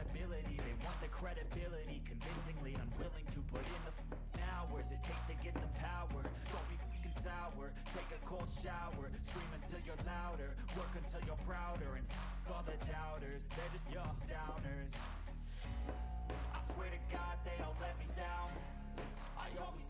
accountability. They want the credibility. Convincingly unwilling to put in the hours It takes to get some power. Don't be f***ing sour. Take a cold shower. Scream until you're louder. Work until you're prouder. And f*** all the doubters. They're just your downers. I swear to God they all let me down. I always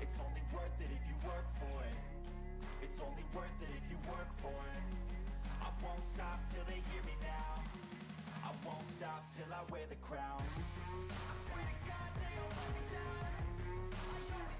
It's only worth it if you work for it. It's only worth it if you work for it. I won't stop till they hear me now. I won't stop till I wear the crown. I swear to God they all let me down. I always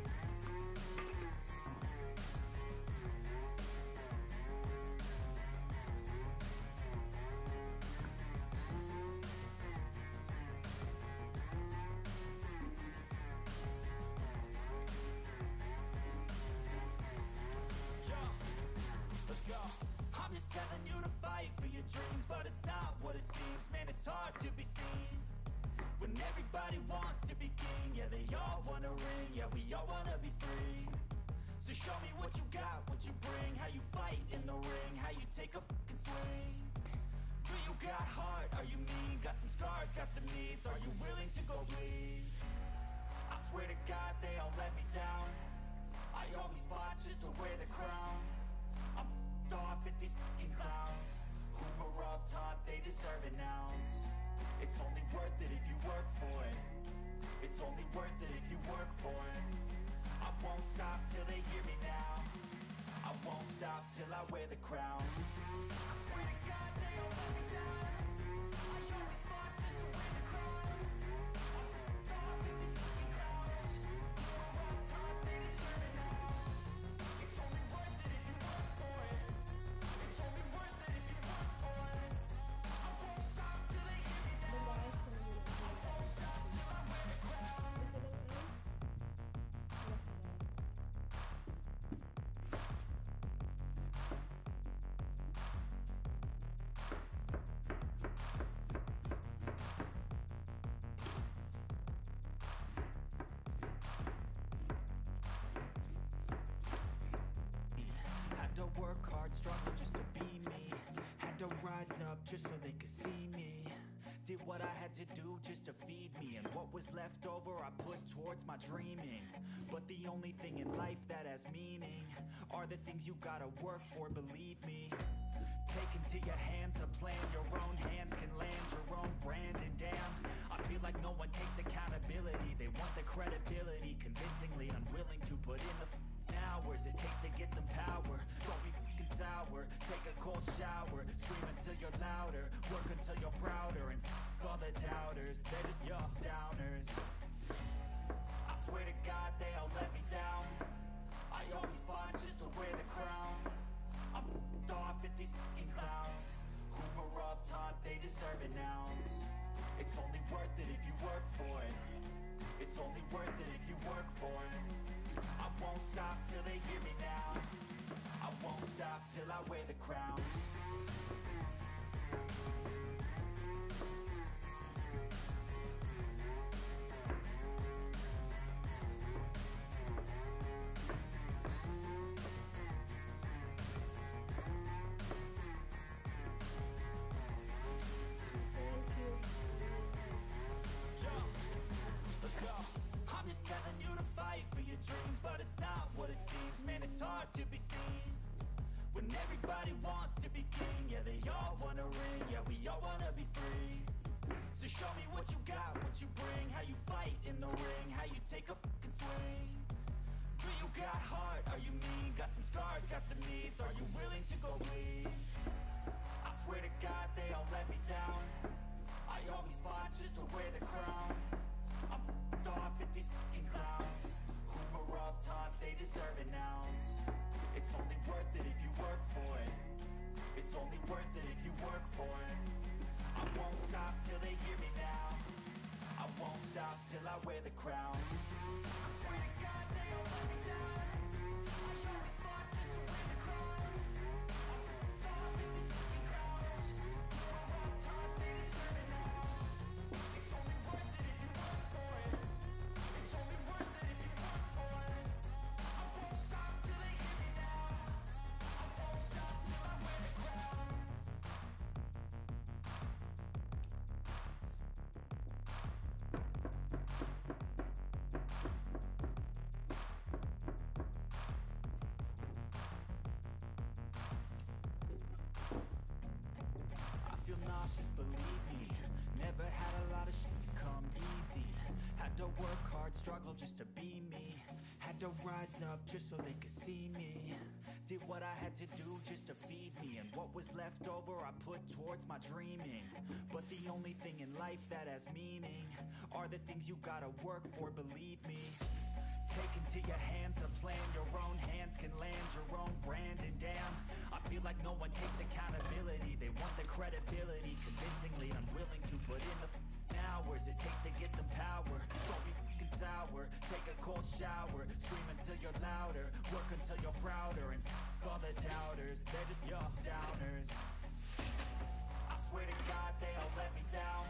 show me what you got, what you bring, how you fight in the ring, how you take a fucking swing. Do you got heart? Are you mean? Got some scars, got some needs. Are you willing to go bleed? I swear to God they all let me down I always fought just to wear the crown I'm f***ed off at these fucking clowns Who were all taught they deserve an ounce It's only worth it if you work for it It's only worth it if you work for won't stop till they hear me now. I won't stop till I wear the crown. I swear to God they all let me down. I always fought work hard, struggle just to be me. Had to rise up just so they could see me. Did what I had to do just to feed me. And what was left over I put towards my dreaming. But the only thing in life that has meaning Are the things you gotta work for, believe me. Take into your hands a plan Your own hands can land your own brand. And damn, I feel like no one takes accountability. They want the credibility Convincingly unwilling to put in the hours It takes to get some power cold shower Scream until you're louder Work until you're prouder And f- all the doubters They're just your downers. I swear to God they all let me down. I always fought just to wear the crown. I'm f***ed off at these fucking clowns. Who were all taught they deserve an ounce. It's only worth it if you work for it. It's only worth it if you work for it. I won't stop till they hear me now. I won't stop till I wear the crown everybody wants to be king. Yeah, they all wanna ring, yeah, we all wanna be free. So show me what you got, what you bring. How you fight in the ring, how you take a fucking swing. Do you got heart, are you mean? Got some scars, got some needs. Are you willing to go bleed? I swear to God they all let me down. I always fought just crown to work hard, struggle just to be me. Had to rise up just so they could see me. Did what I had to do just to feed me. And what was left over I put towards my dreaming. But the only thing in life that has meaning Are the things you gotta work for, believe me. Take into your hands a plan Your own hands can land your own brand. And damn, I feel like no one takes accountability. They want the credibility Convincingly unwilling to put in the hours It takes to get some power. Don't be f***ing sour. Take a cold shower. Scream until you're louder. Work until you're prouder. And f*** all the doubters. They're just your downers. I swear to God they all let me down.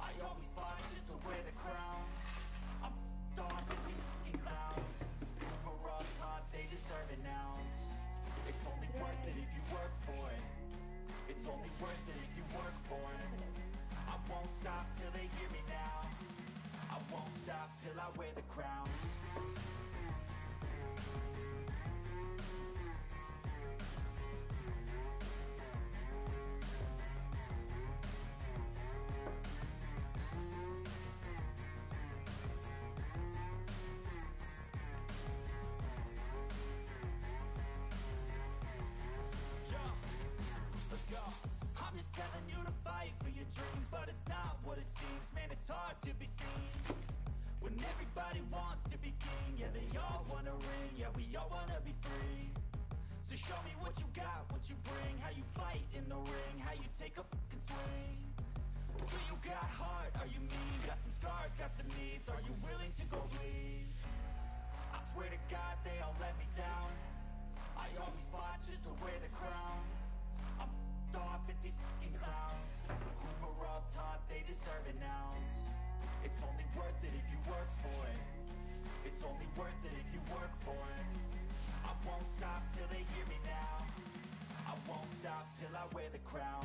I always fought just to wear the crown stop till I wear the crown you got, what you bring How you fight in the ring, how you take a fucking swing. Do you got heart, are you mean? Got some scars, got some needs, are you willing to go bleed? I swear to God they all let me down. I always fought just to wear the crown. I'm off at these fucking clowns. Who were all taught they deserve an ounce. It's only worth it if you work for it. It's only worth it if you work for it. I won't stop till they hear me now won't stop till I wear the crown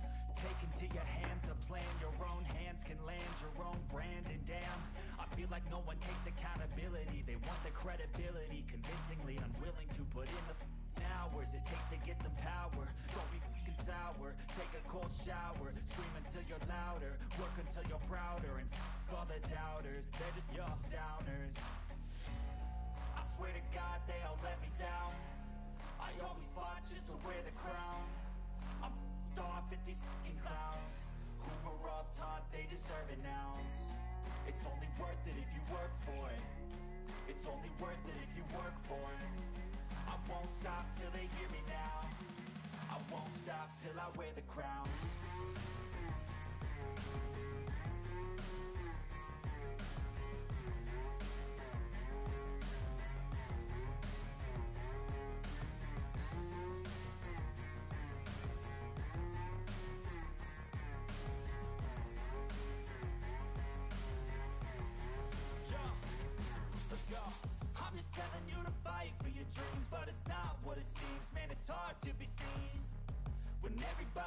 Take into your hands a plan. Your own hands can land your own brand. And damn, I feel like no one takes accountability. They want the credibility Convincingly unwilling to put in the hours It takes to get some power. Don't be f***ing sour. Take a cold shower. Scream until you're louder. Work until you're prouder. And f*** all the doubters They're just your downers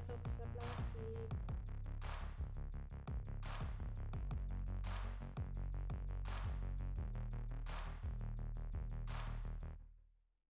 Ipapasok sa plastic.